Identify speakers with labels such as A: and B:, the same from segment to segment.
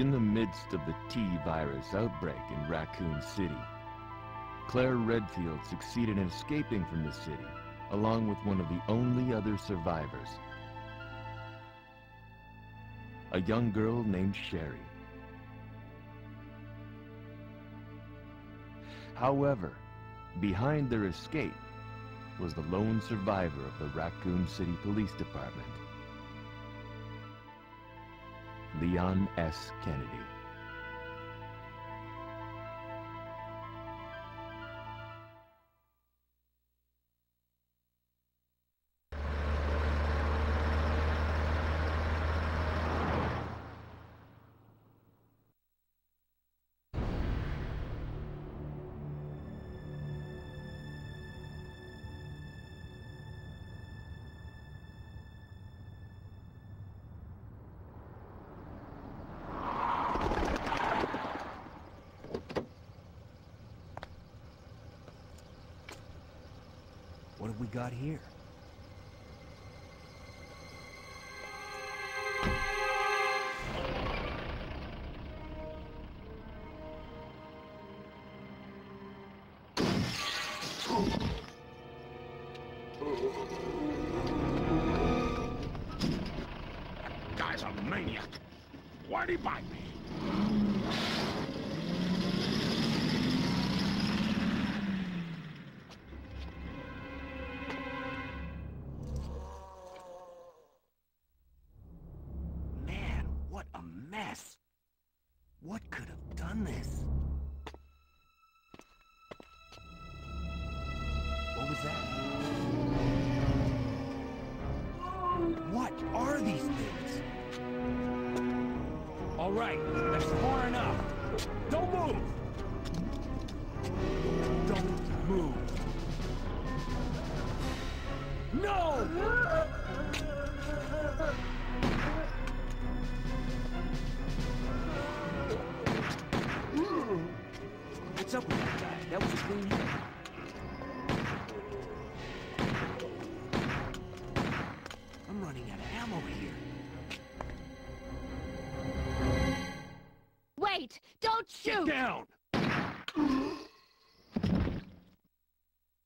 A: In the midst of the T-virus outbreak in Raccoon City, Claire Redfield succeeded in escaping from the city, along with one of the only other survivors. A young girl named Sherry. However, behind their escape was the lone survivor of the Raccoon City Police Department. Leon S. Kennedy.
B: Don't move! Down!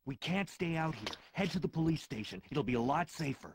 B: We can't stay out here. Head to the police station. It'll be a lot safer.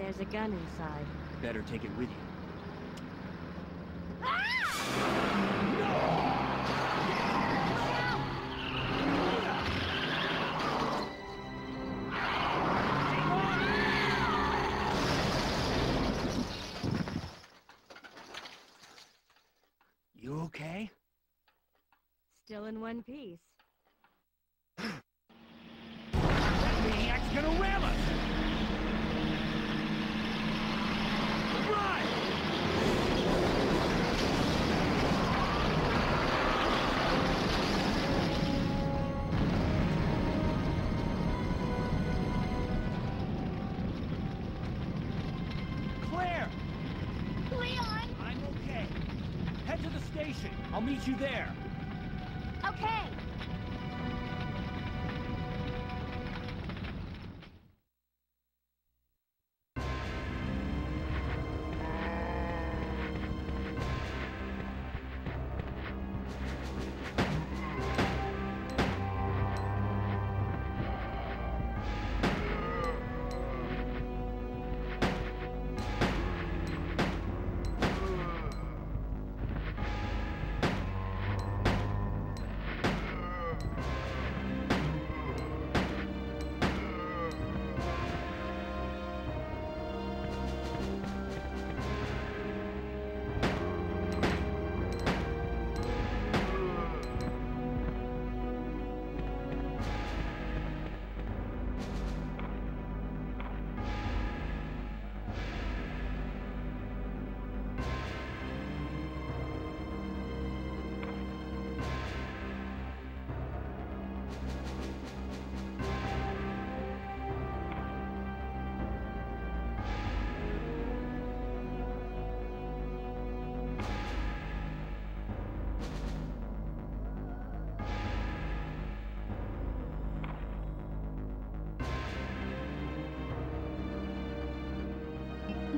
C: There's a gun inside.
B: Better take it with you. You okay?
C: Still in one piece.
B: That maniac's gonna I'll meet you there.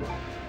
B: Hey!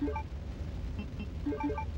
B: Thank you.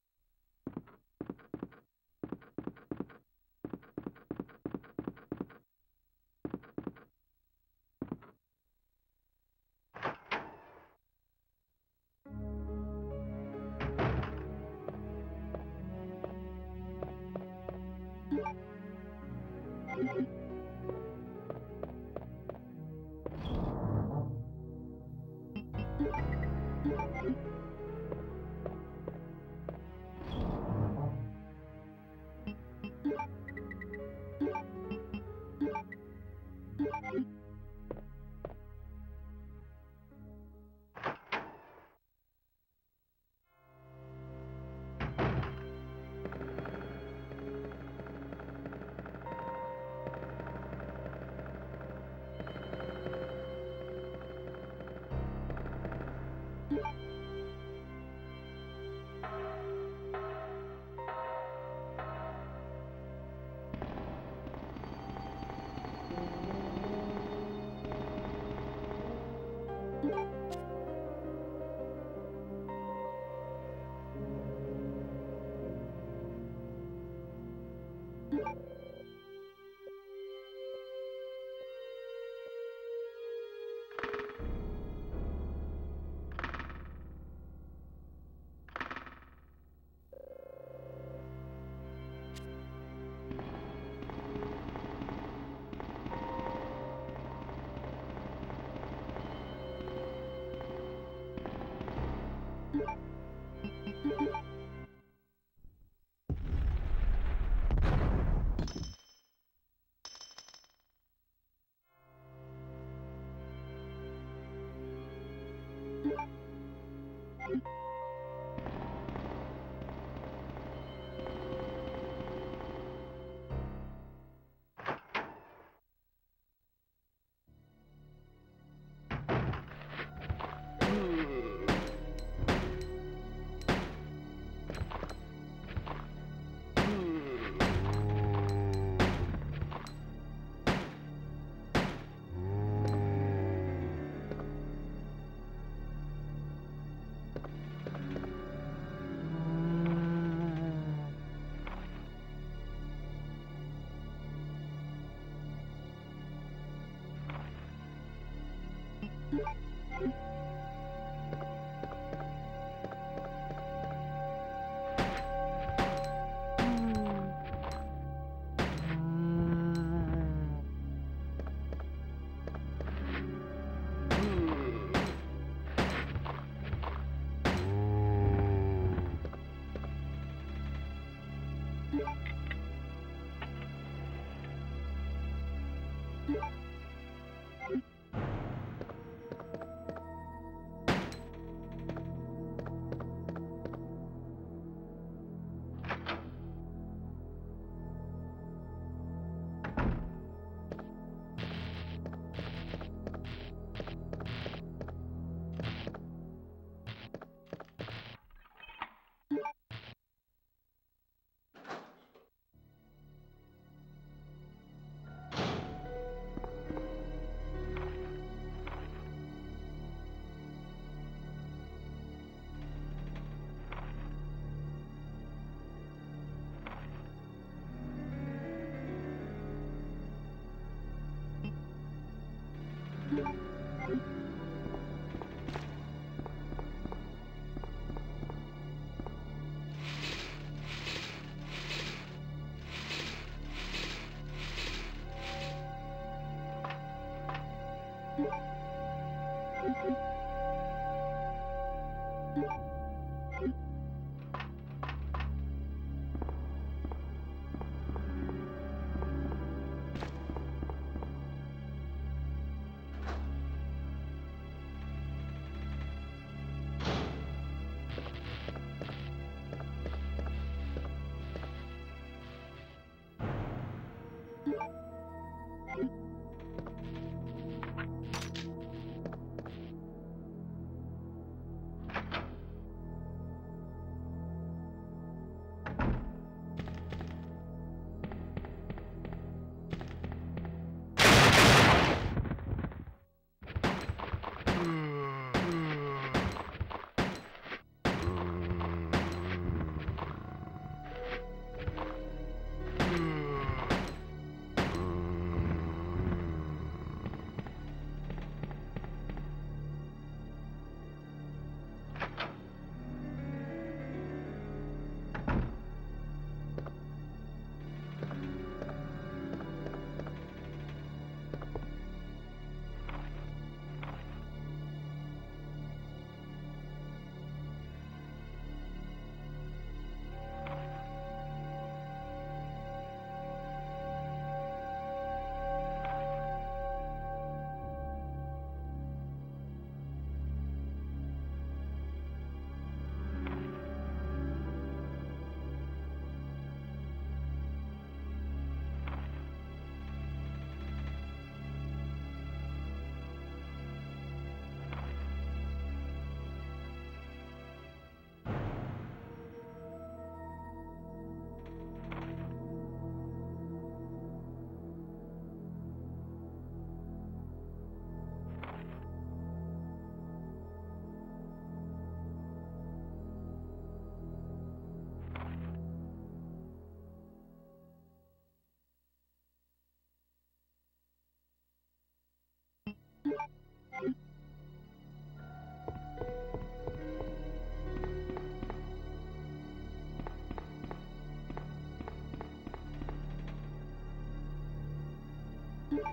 D: Thank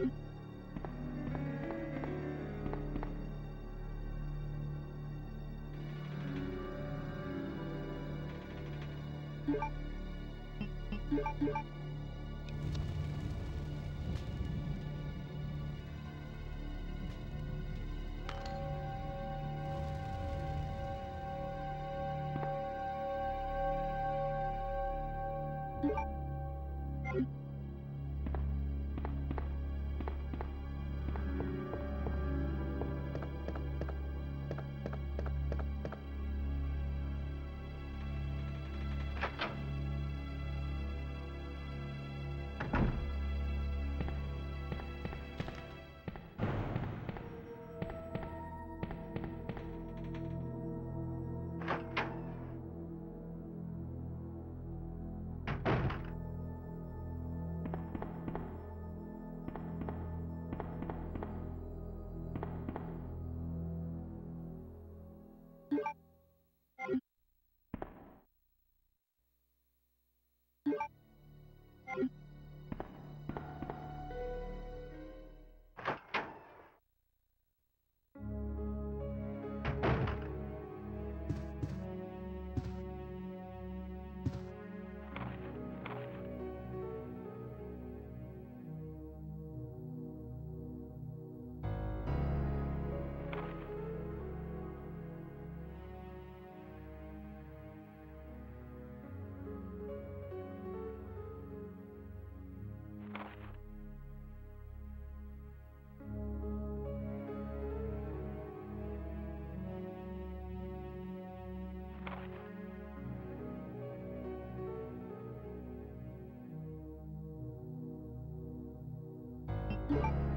D: you.
B: you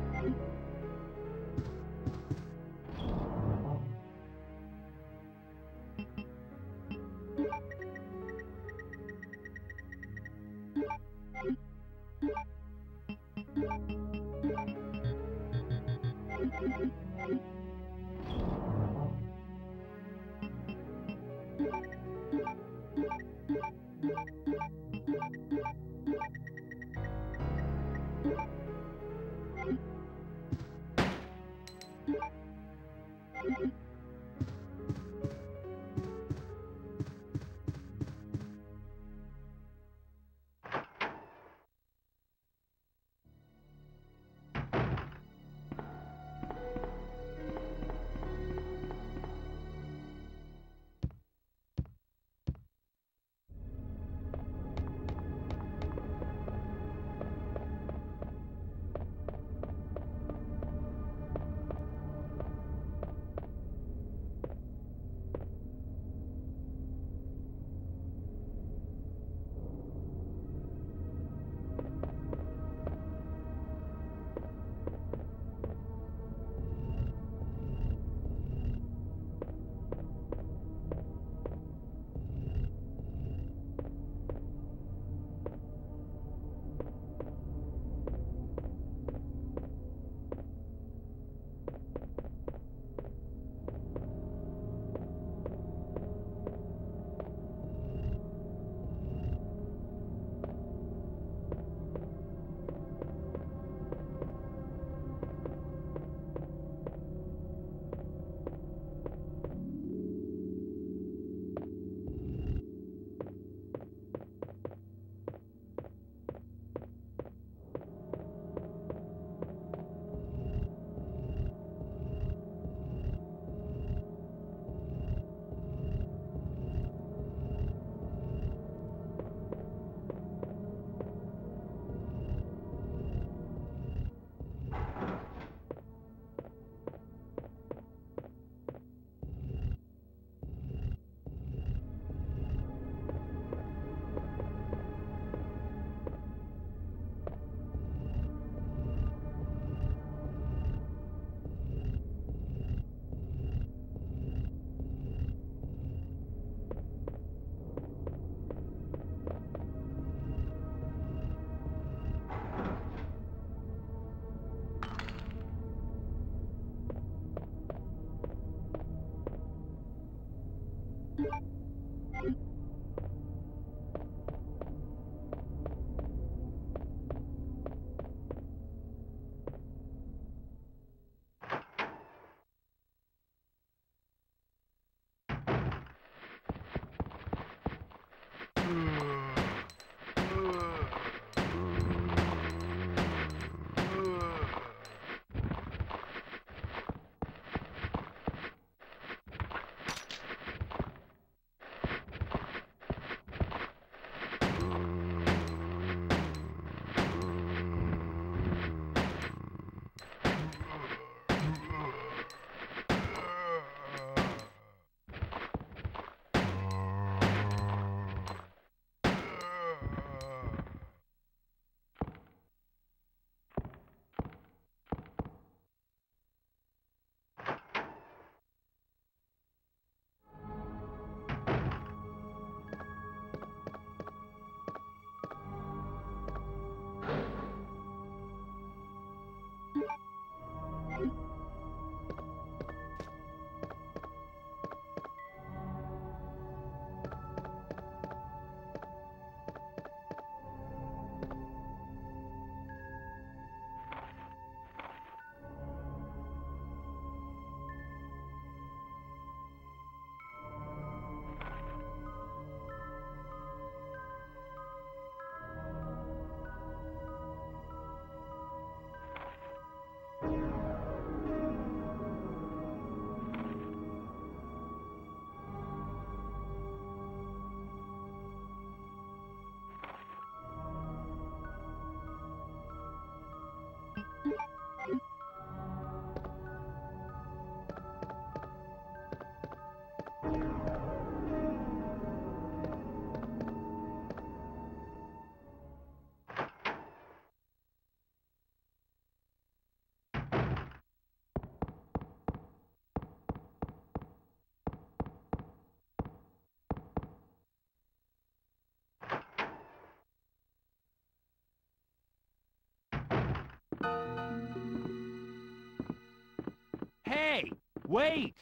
B: Hey! Wait!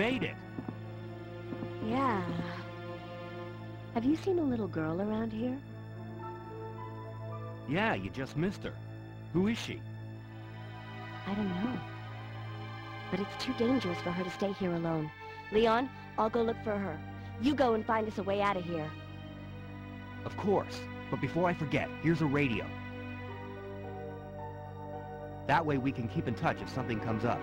B: Made it!
D: Yeah. Have you seen a little girl around here?
B: Yeah, you just missed her. Who is she?
D: I don't know. But it's too dangerous for her to stay here alone. Leon, I'll go look for her. You go and find us a way out of here.
B: Of course. But before I forget, here's a radio. That way we can keep in touch if something comes up.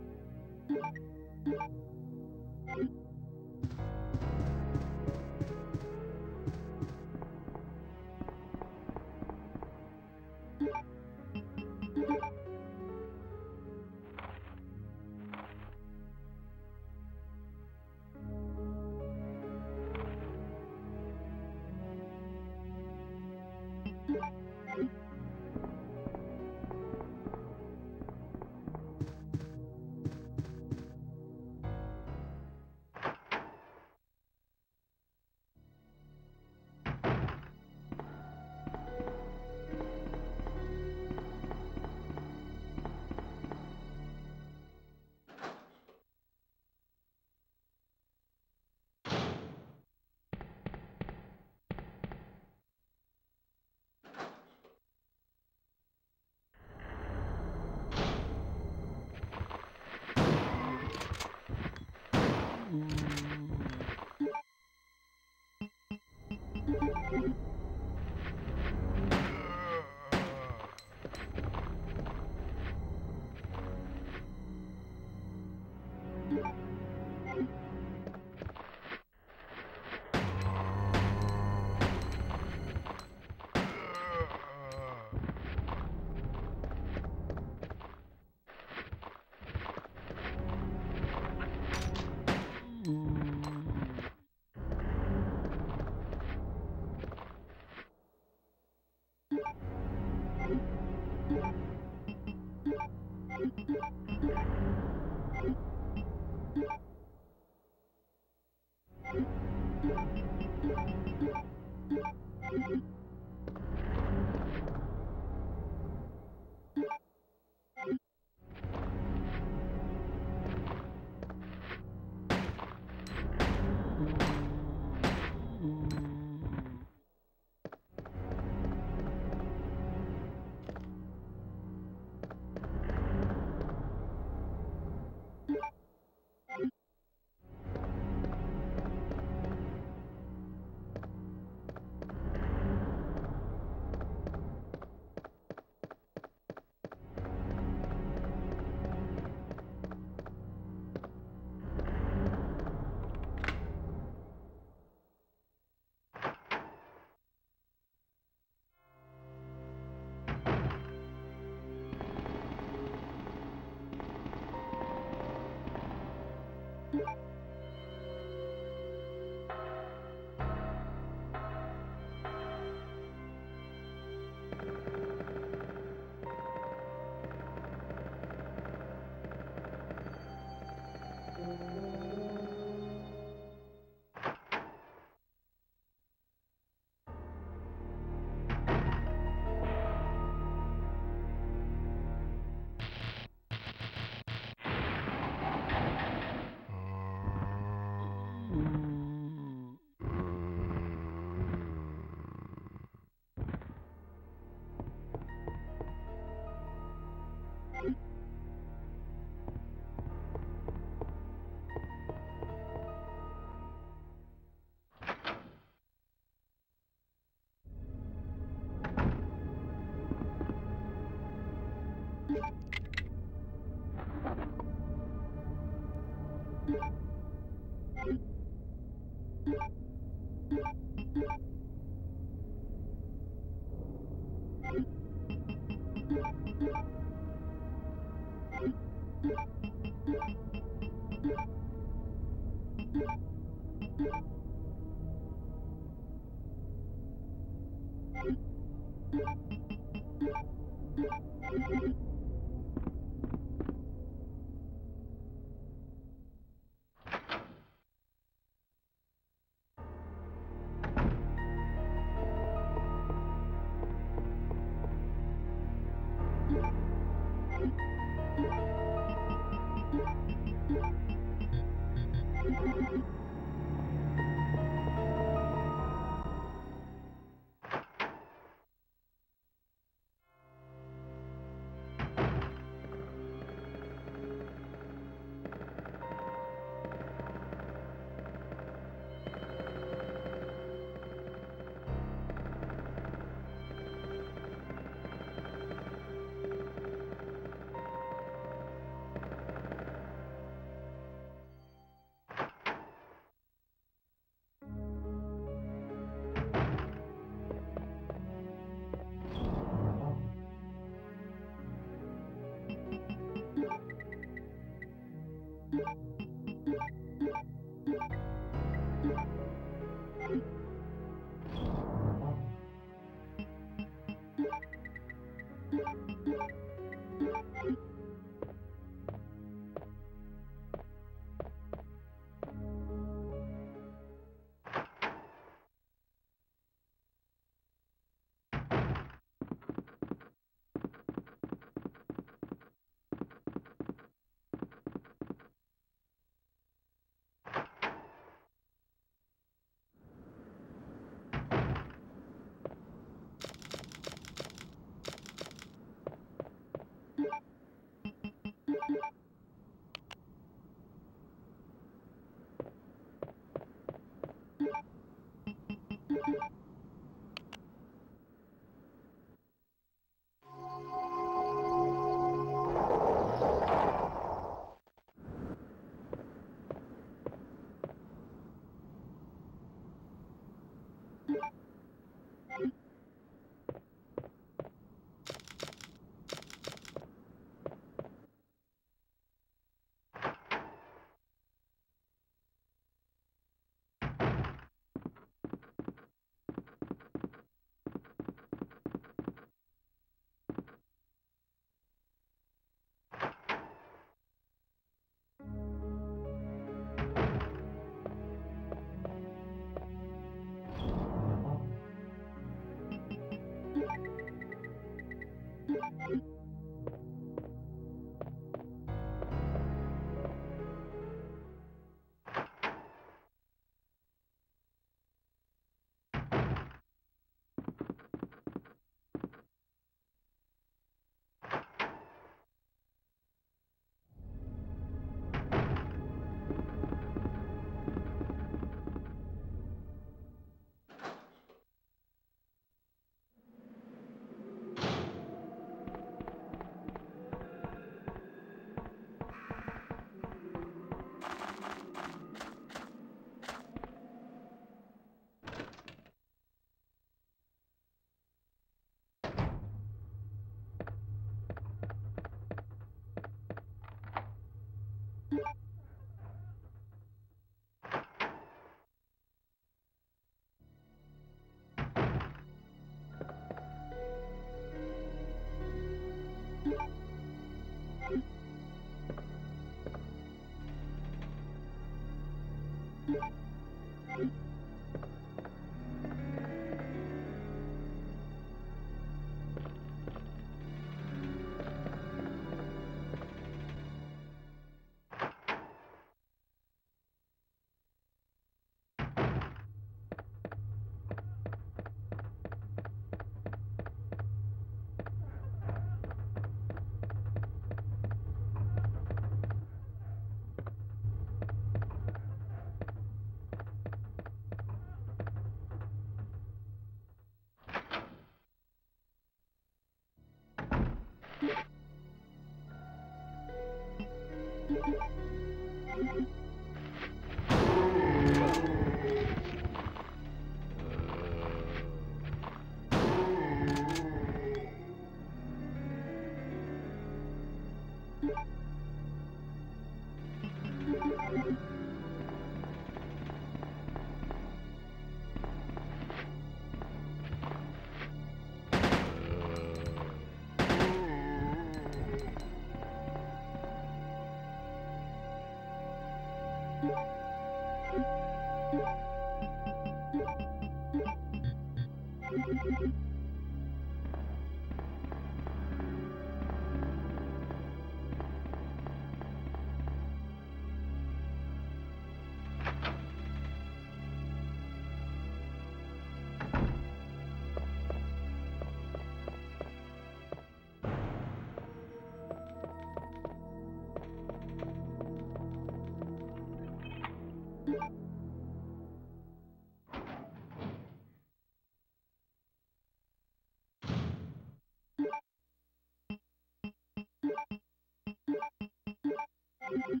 B: Thank you.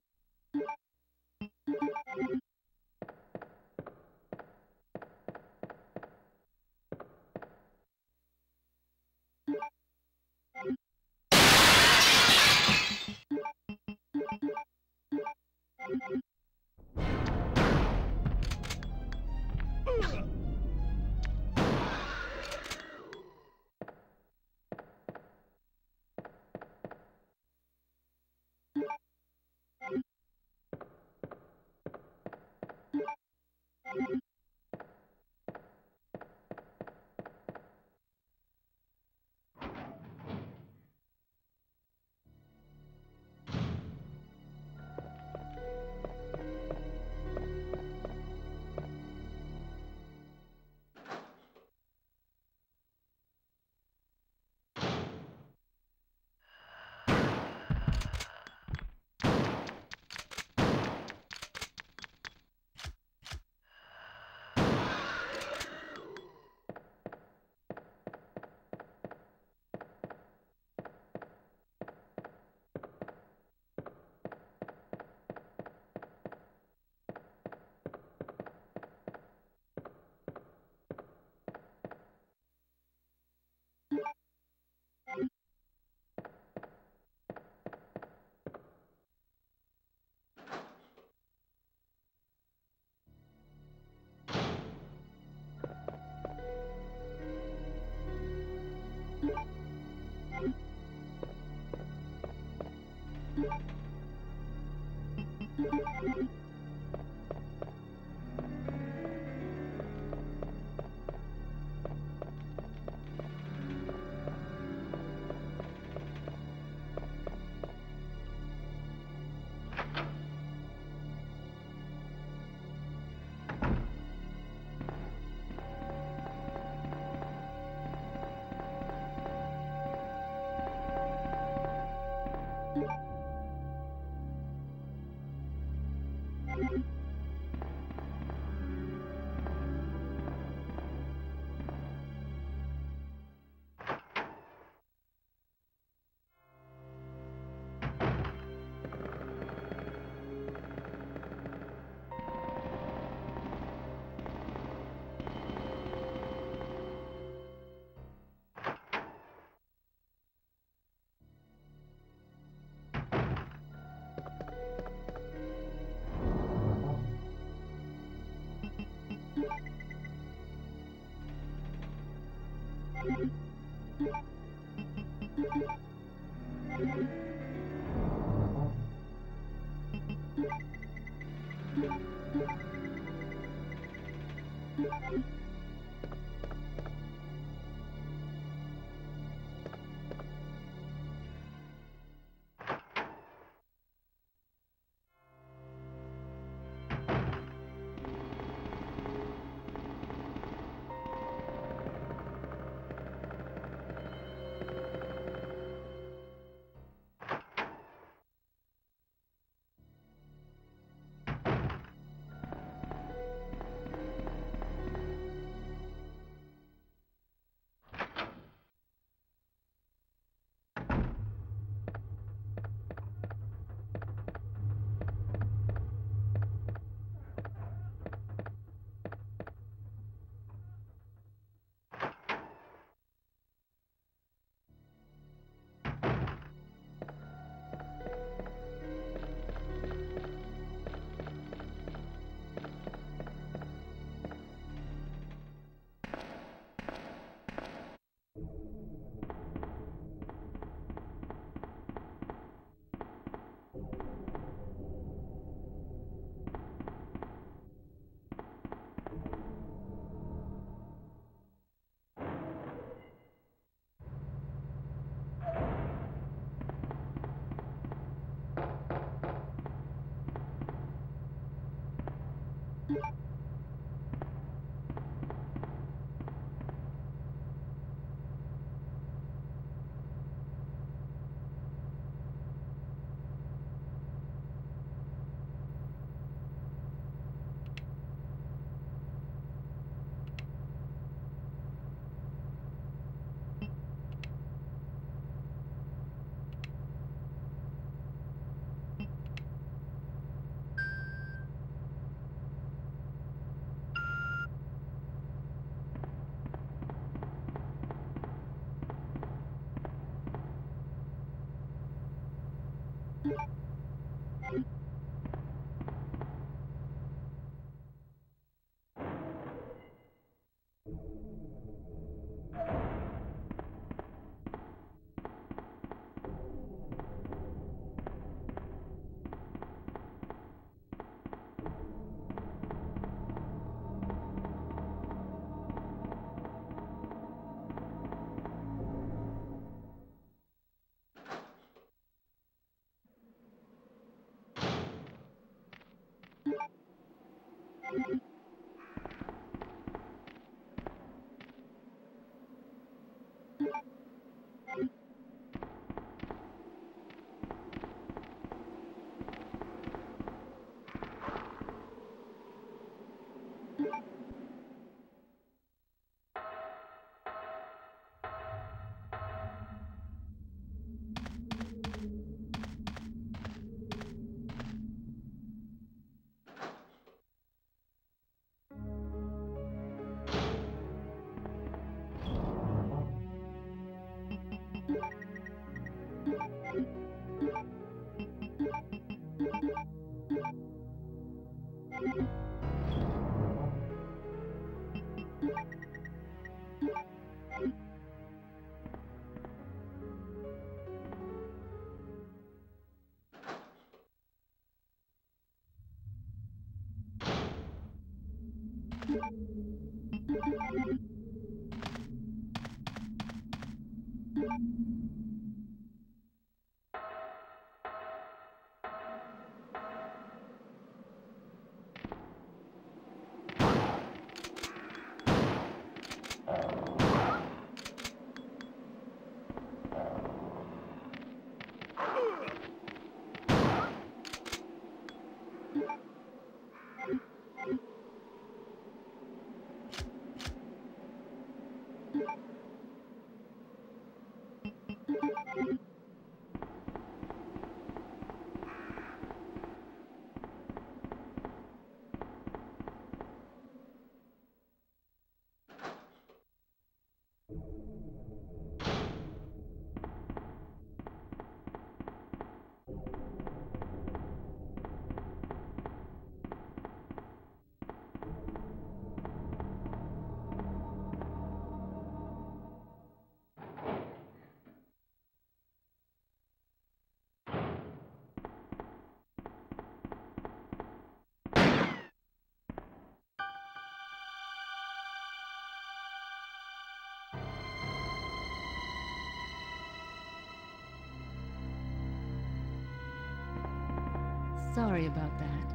E: Sorry about that.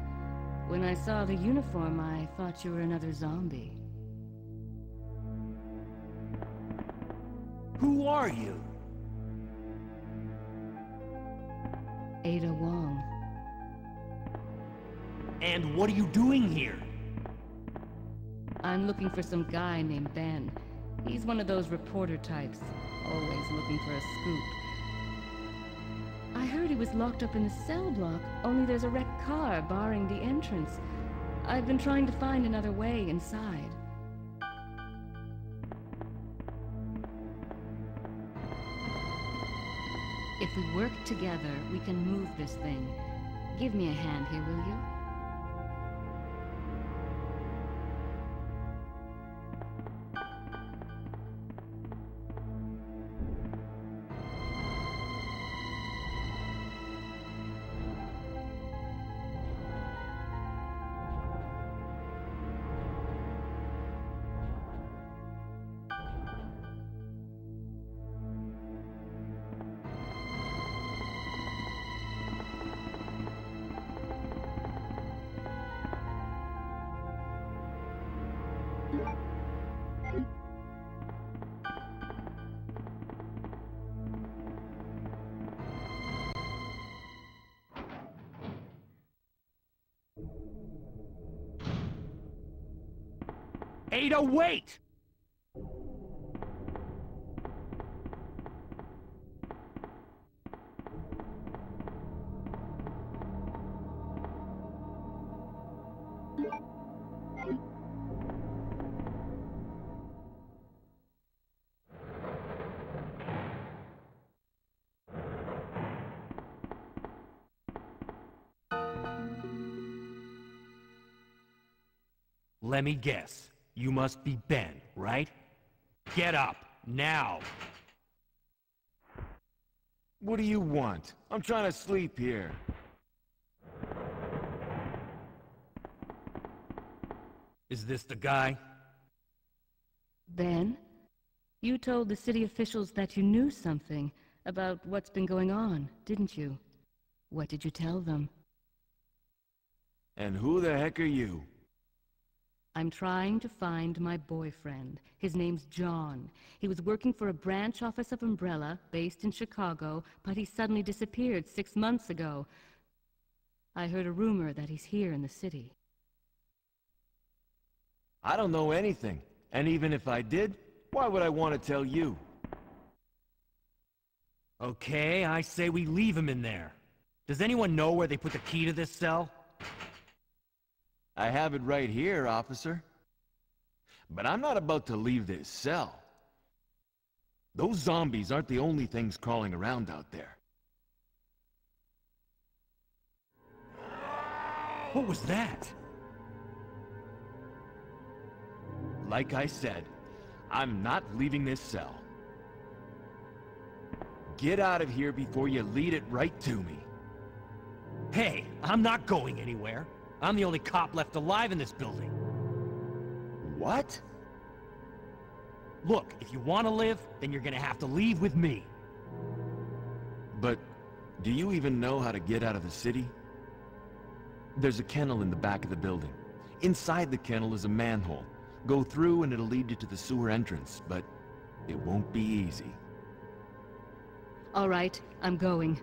E: When I saw the uniform, I thought you were another zombie.
B: Who are you?
E: Ada Wong.
B: And what are you doing here?
E: I'm looking for some guy named Ben. He's one of those reporter types, always looking for a scoop. Was locked up in the cell block, only there's a wrecked car barring the entrance. I've been trying to find another way inside. If we work together, we can move this thing. Give me a hand here, will you?
B: Ada, wait! Let me guess. You must be Ben, right? Get up, now!
A: What do you want? I'm trying to sleep here.
B: Is this the guy?
E: Ben? You told the city officials that you knew something about what's been going on, didn't you? What did you tell them?
A: And who the heck are you?
E: I'm trying to find my boyfriend. His name's John. He was working for a branch office of Umbrella, based in Chicago, but he suddenly disappeared six months ago. I heard a rumor that he's here in the city.
A: I don't know anything. And even if I did, why would I want to tell you?
B: Okay, I say we leave him in there. Does anyone know where they put the key to this cell?
A: I have it right here, officer. But I'm not about to leave this cell. Those zombies aren't the only things crawling around out there.
B: What was that?
A: Like I said, I'm not leaving this cell. Get out of here before you lead it right to me.
B: Hey, I'm not going anywhere. I'm the only cop left alive in this building.
A: What?
B: Look, if you want to live, then you're gonna have to leave with me.
A: But do you even know how to get out of the city? There's a kennel in the back of the building. Inside the kennel is a manhole. Go through and it'll lead you to the sewer entrance, but it won't be easy.
E: All right, I'm going.